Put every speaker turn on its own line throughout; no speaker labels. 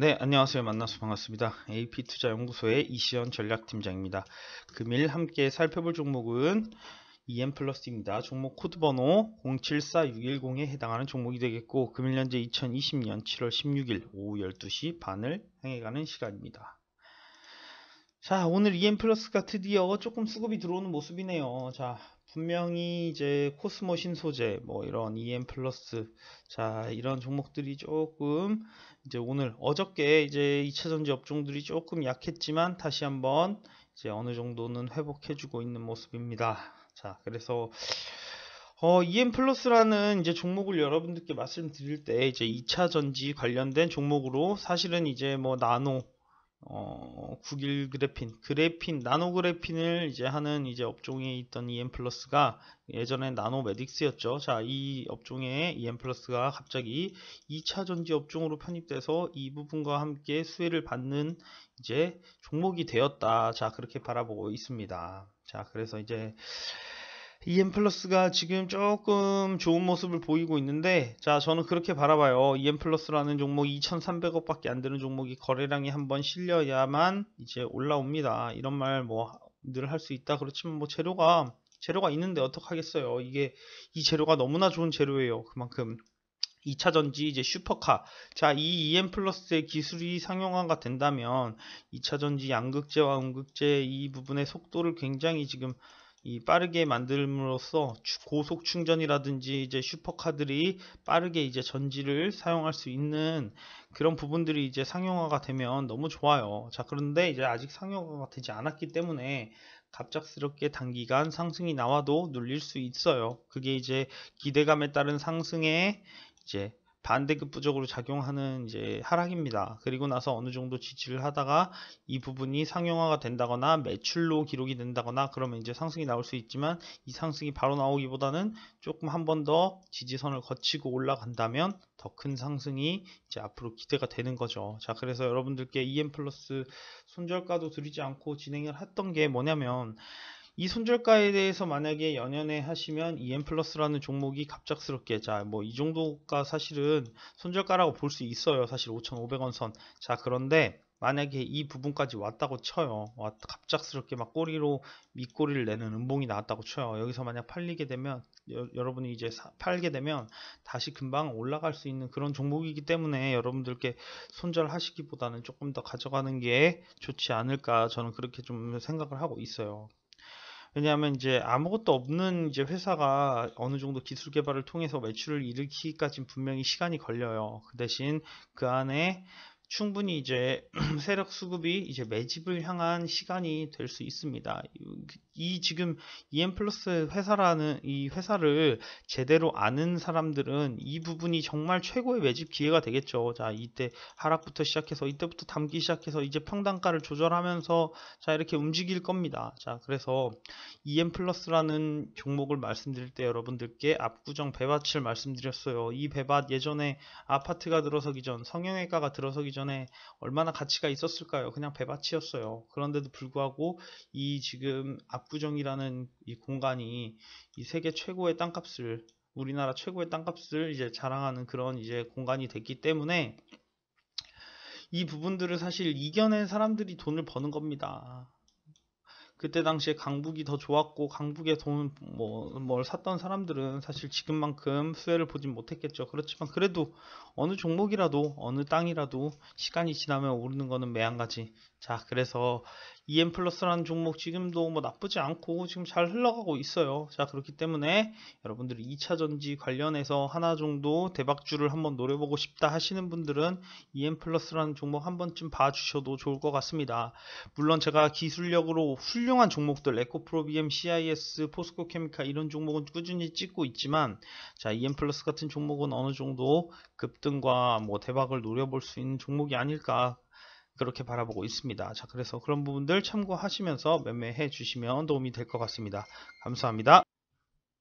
네, 안녕하세요. 만나서 반갑습니다. AP투자연구소의 이시연 전략팀장입니다. 금일 함께 살펴볼 종목은 이엔플러스입니다. 종목 코드 번호 074610에 해당하는 종목이 되겠고 금일 현재 2020년 7월 16일 오후 12시 반을 향해가는 시간입니다. 자, 오늘 이엔플러스가 드디어 조금 수급이 들어오는 모습이네요. 자, 분명히 이제 코스모 신소재 뭐 이런 이엔플러스 자 이런 종목들이 조금 이제 오늘 어저께 이제 2차전지 업종들이 조금 약했지만 다시 한번 이제 어느 정도는 회복해주고 있는 모습입니다. 자 그래서 어, EM 플러스라는 이제 종목을 여러분들께 말씀드릴 때 이제 2차 전지 관련된 종목으로 사실은 이제 뭐 나노 어, 국일 그래핀, 그래핀, 나노 그래핀을 이제 하는 이제 업종에 있던 EM 플러스가 예전에 나노 메딕스였죠. 자, 이 업종에 EM 플러스가 갑자기 2차 전지 업종으로 편입돼서 이 부분과 함께 수혜를 받는 이제 종목이 되었다. 자, 그렇게 바라보고 있습니다. 자, 그래서 이제 EM 플러스가 지금 조금 좋은 모습을 보이고 있는데 자 저는 그렇게 바라봐요. EM 플러스라는 종목 2300억 밖에 안 되는 종목이 거래량이 한번 실려야만 이제 올라옵니다. 이런 말 뭐 늘 할 수 있다 그렇지만 뭐 재료가 재료가 있는데 어떡하겠어요. 이게 이 재료가 너무나 좋은 재료예요. 그만큼. 2차 전지 이제 슈퍼카. 자 이 EM 플러스의 기술이 상용화가 된다면 2차 전지 양극재와 음극재 이 부분의 속도를 굉장히 지금 이 빠르게 만들므로써 고속 충전이라든지 이제 슈퍼카들이 빠르게 이제 전지를 사용할 수 있는 그런 부분들이 이제 상용화가 되면 너무 좋아요. 자, 그런데 이제 아직 상용화가 되지 않았기 때문에 갑작스럽게 단기간 상승이 나와도 눌릴 수 있어요. 그게 이제 기대감에 따른 상승에 이제 반대급부적으로 작용하는 이제 하락입니다. 그리고 나서 어느 정도 지지를 하다가 이 부분이 상용화가 된다거나 매출로 기록이 된다거나 그러면 이제 상승이 나올 수 있지만 이 상승이 바로 나오기보다는 조금 한 번 더 지지선을 거치고 올라간다면 더 큰 상승이 이제 앞으로 기대가 되는 거죠. 자, 그래서 여러분들께 EM 플러스 손절가도 드리지 않고 진행을 했던 게 뭐냐면 이 손절가에 대해서 만약에 연연해 하시면 EM 플러스라는 종목이 갑작스럽게 자 뭐 이 정도가 사실은 손절가라고 볼 수 있어요. 사실 5,500원 선. 자 그런데 만약에 이 부분까지 왔다고 쳐요. 왔, 갑작스럽게 막 꼬리로 밑꼬리를 내는 음봉이 나왔다고 쳐요. 여기서 만약 팔리게 되면 여, 러분이 이제 사, 팔게 되면 다시 금방 올라갈 수 있는 그런 종목이기 때문에 여러분들께 손절하시기보다는 조금 더 가져가는 게 좋지 않을까 저는 그렇게 좀 생각을 하고 있어요 왜냐하면 이제 아무것도 없는 이제 회사가 어느 정도 기술 개발을 통해서 매출을 일으키기까지 분명히 시간이 걸려요. 그 대신 그 안에 충분히 이제 세력 수급이 이제 매집을 향한 시간이 될 수 있습니다. 이 지금 EM 플러스 회사라는 이 회사를 제대로 아는 사람들은 이 부분이 정말 최고의 매집 기회가 되겠죠. 자, 이때 하락부터 시작해서 이때부터 담기 시작해서 이제 평단가를 조절하면서 자, 이렇게 움직일 겁니다. 자, 그래서 EM 플러스라는 종목을 말씀드릴 때 여러분들께 압구정 배밭을 말씀드렸어요. 이 배밭 예전에 아파트가 들어서기 전 성형외과가 들어서기 전에 얼마나 가치가 있었을까요? 그냥 배밭이었어요. 그런데도 불구하고 이 지금 압 압구정이라는 이 공간이 이 세계 최고의 땅값을 우리나라 최고의 땅값을 이제 자랑하는 그런 이제 공간이 됐기 때문에 이 부분들을 사실 이겨낸 사람들이 돈을 버는 겁니다. 그때 당시에 강북이 더 좋았고 강북에 돈뭐뭘 샀던 사람들은 사실 지금만큼 수혜를 보진 못했겠죠. 그렇지만 그래도 어느 종목이라도 어느 땅이라도 시간이 지나면 오르는 거는 매한가지. 자, 그래서 EM 플러스라는 종목 지금도 뭐 나쁘지 않고 지금 잘 흘러가고 있어요. 자, 그렇기 때문에 여러분들이 2차 전지 관련해서 하나 정도 대박주를 한번 노려보고 싶다 하시는 분들은 EM 플러스라는 종목 한 번쯤 봐주셔도 좋을 것 같습니다. 물론 제가 기술력으로 훌륭한 종목들 에코프로비엠, CIS, 포스코 케미카 이런 종목은 꾸준히 찍고 있지만 자, EM 플러스 같은 종목은 어느 정도 급등과 뭐 대박을 노려볼 수 있는 종목이 아닐까 그렇게 바라보고 있습니다. 자, 그래서 그런 부분들 참고하시면서 매매해 주시면 도움이 될 것 같습니다. 감사합니다.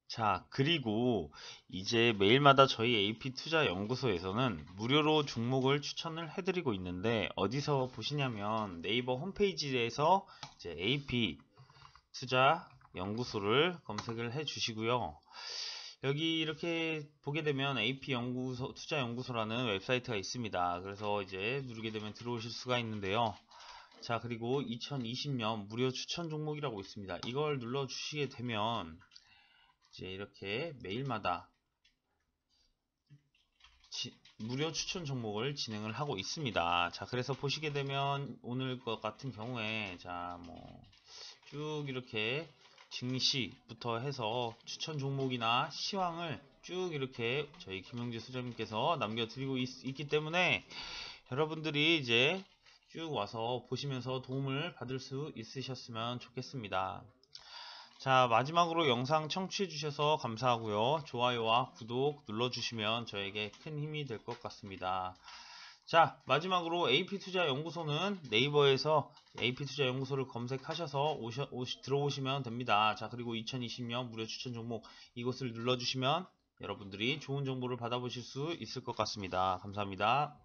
자, 그리고 이제 매일마다 저희 AP 투자 연구소에서는 무료로 종목을 추천을 해드리고 있는데 어디서 보시냐면 네이버 홈페이지에서 이제 AP 투자 연구소를 검색을 해 주시고요. 여기 이렇게 보게 되면 AP 연구소, 투자 연구소라는 웹사이트가 있습니다. 그래서 이제 누르게 되면 들어오실 수가 있는데요. 자, 그리고 2020년 무료 추천 종목이라고 있습니다. 이걸 눌러 주시게 되면 이제 이렇게 매일마다 지- 무료 추천 종목을 진행을 하고 있습니다. 자, 그래서 보시게 되면 오늘 것 같은 경우에 자, 뭐 쭉 이렇게 증시부터 해서 추천 종목이나 시황을 쭉 이렇게 저희 김영재 수장님께서 남겨드리고 있, 있기 때문에 여러분들이 이제 쭉 와서 보시면서 도움을 받을 수 있으셨으면 좋겠습니다. 자, 마지막으로 영상 청취해 주셔서 감사하고요. 좋아요와 구독 눌러주시면 저에게 큰 힘이 될 것 같습니다. 자, 마지막으로 AP투자연구소는 네이버에서 AP투자연구소를 검색하셔서 오셔, 오시, 들어오시면 됩니다. 자, 그리고 2020년 무료 추천 종목 이곳을 눌러주시면 여러분들이 좋은 정보를 받아보실 수 있을 것 같습니다. 감사합니다.